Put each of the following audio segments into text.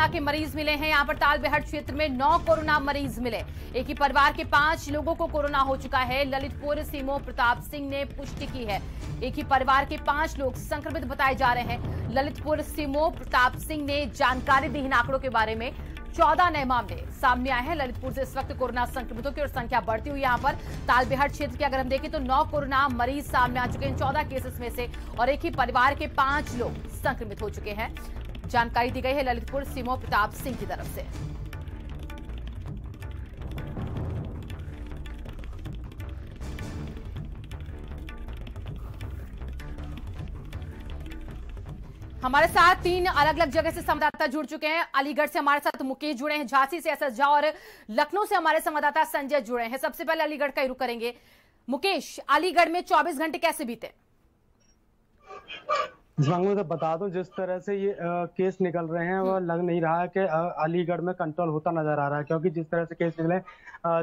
Corona के मरीज़ मिले हैं। यहाँ पर तालबेहट क्षेत्र में नौ कोरोना मरीज़ मिले। एक ही परिवार के पाँच लोगों को कोरोना हो चुका है। ललितपुर, सीमो, प्रताप सिंह ने पुष्टि की है। एक ही परिवार के पाँच लोग संक्रमित बताए जा रहे हैं। ललितपुर, सीमो, प्रताप सिंह ने जानकारी दी इन आंकड़ों के बारे में। चौदह नए मामले सामने आए हैं। ललितपुर से इस वक्त कोरोना संक्रमितों की और संख्या बढ़ती हुई यहाँ पर। तालबेहट क्षेत्र की अगर हम देखें तो नौ कोरोना मरीज़ सामने आ चुके हैं। चौदह केसेस में से और एक ही परिवार के पाँच लोग संक्रमित हो चुके हैं। जानकारी दी गई है ललितपुर सिमो प्रताप सिंह की तरफ़ से। हमारे साथ तीन अलग अलग जगह से संवाददाता जुड़ चुके हैं। अलीगढ़ से हमारे साथ मुकेश जुड़े हैं, झांसी से एस झा और लखनऊ से हमारे संवाददाता संजय जुड़े हैं। सबसे पहले अलीगढ़ का ही रुख करेंगे। मुकेश, अलीगढ़ में 24 घंटे कैसे बीते? मैं तो बता दूँ जिस तरह से ये आ, केस निकल रहे हैं वो लग नहीं रहा है कि अलीगढ़ में कंट्रोल होता नज़र आ रहा है क्योंकि जिस तरह से केस निकले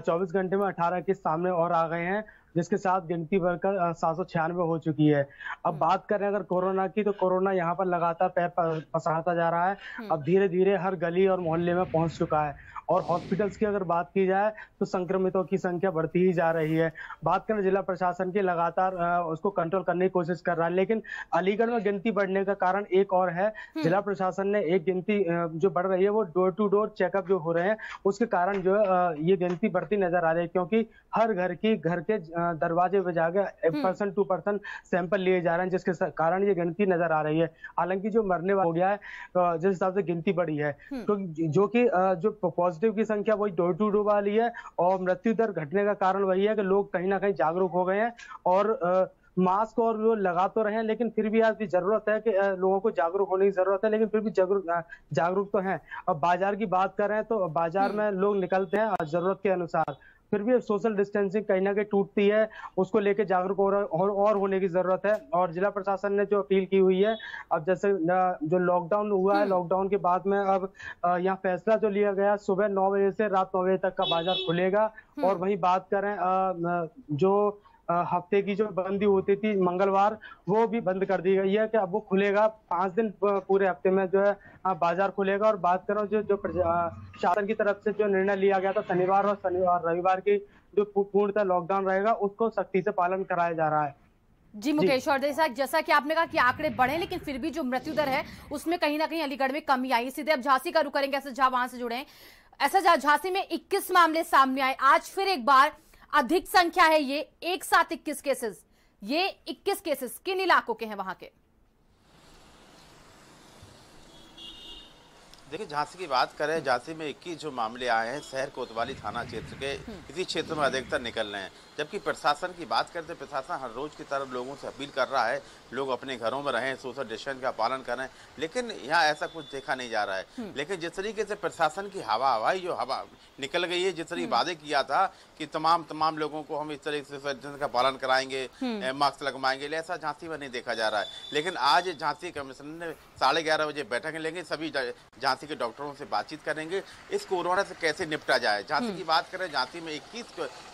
चौबीस घंटे में अठारह केस सामने और आ गए हैं जिसके साथ गिनती बढ़कर सात सौ छियानवे हो चुकी है अब हम्म। बात करें अगर कोरोना की तो कोरोना यहाँ पर लगातार पैर पसारता जा रहा है हम्म। अब धीरे धीरे हर गली और मोहल्ले में पहुँच चुका है और हॉस्पिटल्स की अगर बात की जाए तो संक्रमितों की संख्या बढ़ती ही जा रही है बात करें जिला प्रशासन की लगातार उसको कंट्रोल करने की कोशिश कर रहा है लेकिन अलीगढ़ में गिनती बढ़ने का कारण एक और है हम्म। जिला प्रशासन ने एक गिनती जो बढ़ रही है वो डोर टू डोर चेकअप जो हो रहे हैं उसके कारण जो है ये गिनती बढ़ती नज़र आ रही है क्योंकि हर घर की घर के दरवाजे पे जाकर पर्सन टू पर्सन सैंपल लिए जा रहे हैं जिसके कारण ये गिनती नज़र आ रही है हालाँकि जो मरने वाला हो गया है जिस हिसाब से गिनती बढ़ी है हम्म। तो जो कि जो पॉजिटिव की संख्या वही डोर टू डोर वाली है और मृत्यु दर घटने का कारण वही है कि लोग कहीं ना कहीं जागरूक हो गए हैं और मास्क और वो लगा तो रहे हैं लेकिन फिर भी आज भी ज़रूरत है कि लोगों को जागरूक होने की ज़रूरत है लेकिन फिर भी जागरूक जागरूक तो है अब बाज़ार की बात करें तो बाज़ार हम्म। में लोग निकलते हैं ज़रूरत के अनुसार फिर भी सोशल डिस्टेंसिंग कहीं ना कहीं टूटती है उसको लेके जागरूक और, और, और होने की ज़रूरत है और जिला प्रशासन ने जो अपील की हुई है अब जैसे जो लॉकडाउन हुआ है हम्म। लॉकडाउन के बाद में अब यहाँ फैसला जो लिया गया सुबह नौ बजे से रात नौ बजे तक का बाज़ार खुलेगा हम्म। और वही बात करें जो हफ़्ते की जो बंदी होती थी मंगलवार वो भी बंद कर दी गई है कि अब वो खुलेगा पाँच दिन पूरे हफ़्ते में जो है बाज़ार खुलेगा। और बात करो जो जो शासन की तरफ़ से जो निर्णय लिया गया था शनिवार और शनिवार रविवार की जो पूर्णतः लॉकडाउन रहेगा उसको सख्ती से पालन कराया जा रहा है। जी मुकेश और जैसा जैसा कि आपने कहा कि आंकड़े बढ़े लेकिन फिर भी जो मृत्यु दर है उसमें कहीं ना कहीं अलीगढ़ में कमी आई। सीधे अब झांसी का रुख करेंगे ऐसा झा वहाँ से जुड़े ऐसा झांसी में 21 मामले सामने आए आज फिर एक बार अधिक संख्या है ये। एक साथ इक्कीस केसेस ये इक्कीस केसेस किन इलाकों के हैं वहाँ के? देखिए झांसी की बात करें झांसी में इक्कीस जो मामले आए हैं शहर कोतवाली थाना क्षेत्र के हम्म। इसी क्षेत्र में अधिकतर निकल रहे हैं जबकि प्रशासन की बात करते प्रशासन हर रोज की तरफ़ लोगों से अपील कर रहा है लोग अपने घरों में रहें सोशल डिस्टेंस का पालन करें लेकिन यहाँ ऐसा कुछ देखा नहीं जा रहा है हम्म। लेकिन जिस तरीके से प्रशासन की हवा हवाई जो हवा निकल गई है जिस तरीके हम्म। वादे किया था कि तमाम तमाम लोगों को हम इस तरीके से सोशल डिस्टेंस का पालन कराएँगे मास्क लगवाएँगे ऐसा झांसी में नहीं देखा जा रहा है लेकिन आज झांसी कमिश्नर ने साढ़े बजे बैठक लेंगे सभी झांसी के डॉक्टरों से बातचीत करेंगे। इस कोरोना से कैसे निपटा जाए? झांसी हम्म। की बात करें झांसी में इक्कीस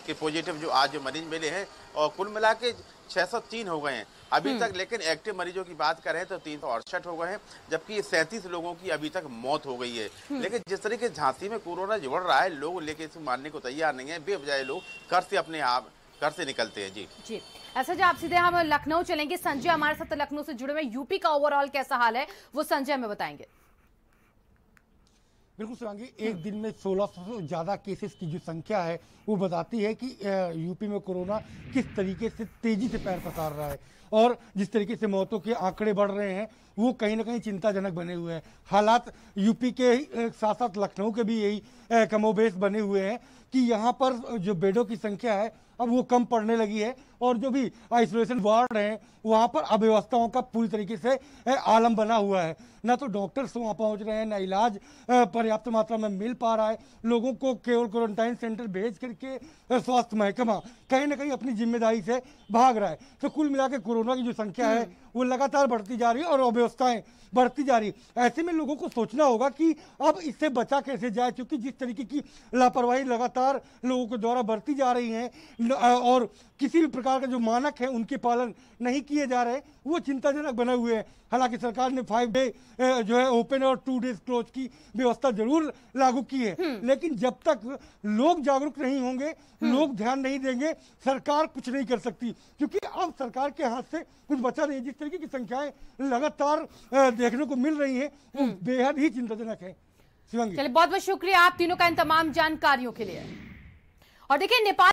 के पॉजिटिव जो आज मरीज़ मिले हैं और कुल मिला के छह सौ तीन हो गए हैं। अभी हम्म। तक लेकिन एक्टिव मरीजों की बात करें तो तीन सौ अड़सठ हो गए हैं जबकि सैंतीस लोगों की अभी तक मौत हो गई है। हम्म। लेकिन जिस तरीके झांसी में कोरोना जुड़ रहा है लोग लेके इसे मानने को तैयार नहीं है बेबजाय लोग घर से अपने आप घर से निकलते हैं। जी। जी। ऐसा जो आप सीधे हम लखनऊ चलेंगे संजय हमारे साथ लखनऊ से जुड़े हुए यूपी का ओवरऑल कैसा हाल है वो संजय हमें बताएँगे। बिल्कुल शिवांगी एक दिन में 1600 से ज़्यादा केसेस की जो संख्या है, वो बताती है कि यूपी में कोरोना किस तरीके से तेज़ी से पैर पसार रहा है। और जिस तरीके से मौतों के आंकड़े बढ़ रहे हैं, वो कहीं ना कहीं चिंताजनक बने हुए हैं। हालात यूपी के साथ साथ लखनऊ के भी यही कमोबेश बने हुए हैं कि यहाँ पर जो बेडों की संख्या है, अब वो कम पड़ने लगी है और जो भी आइसोलेशन वार्ड हैं, वहाँ पर अव्यवस्थाओं का पूरी तरीके से आलम बना हुआ है। ना तो डॉक्टर्स वहाँ पहुँच रहे हैं, ना इलाज पर्याप्त मात्रा में मिल पा रहा है। लोगों को केवल क्वारंटाइन सेंटर भेज करके स्वास्थ्य महकमा कहीं ना कहीं अपनी ज़िम्मेदारी से भाग रहा है। तो कुल मिला के कोरोना की जो संख्या है वो लगातार बढ़ती जा रही है और अव्यवस्थाएँ बढ़ती जा रही है। ऐसे में लोगों को सोचना होगा कि अब इससे बचा कैसे जाए क्योंकि जिस तरीके की लापरवाही लगातार लोगों के द्वारा बढ़ती जा रही है और किसी भी प्रकार का जो मानक है उनके पालन नहीं किए जा रहे वो चिंताजनक बने हुए हैं। हालाँकि सरकार ने फाइव डे जो है ओपन और टू डेज़ क्लोज की व्यवस्था ज़रूर लागू की है। लेकिन जब तक लोग जागरूक नहीं होंगे लोग ध्यान नहीं देंगे सरकार कुछ नहीं कर सकती क्योंकि अब सरकार के हाथ से कुछ बचा नहीं जिस तरीके की संख्याएँ लगातार देखने को मिल रही है। बेहद ही चिंताजनक है। चलिए बहुत बहुत शुक्रिया आप तीनों का इन तमाम जानकारियों के लिए। और देखिए नेपाल